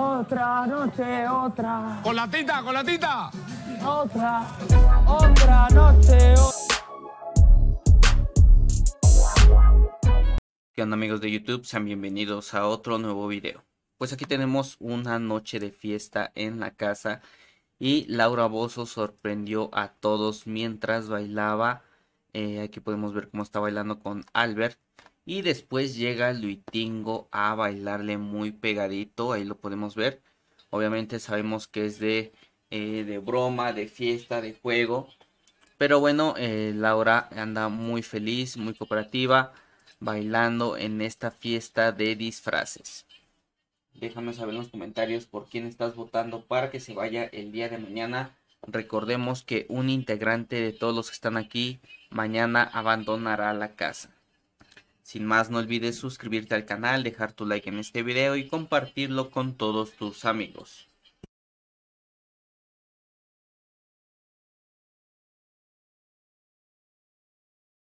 Otra noche, otra. Con la tita, con la tita. Otra, otra noche, ¿Qué onda amigos de YouTube? Sean bienvenidos a otro nuevo video. Pues aquí tenemos una noche de fiesta en la casa y Laura Bozo sorprendió a todos mientras bailaba. Eh, aquí podemos ver cómo está bailando con Albert. Y después llega Luitingo a bailarle muy pegadito. Ahí lo podemos ver. Obviamente sabemos que es de, eh, de broma, de fiesta, de juego. Pero bueno, eh, Laura anda muy feliz, muy cooperativa, bailando en esta fiesta de disfraces. Déjame saber en los comentarios por quién estás votando para que se vaya el día de mañana. Recordemos que un integrante de todos los que están aquí mañana abandonará la casa. Sin más, no olvides suscribirte al canal, dejar tu like en este video y compartirlo con todos tus amigos.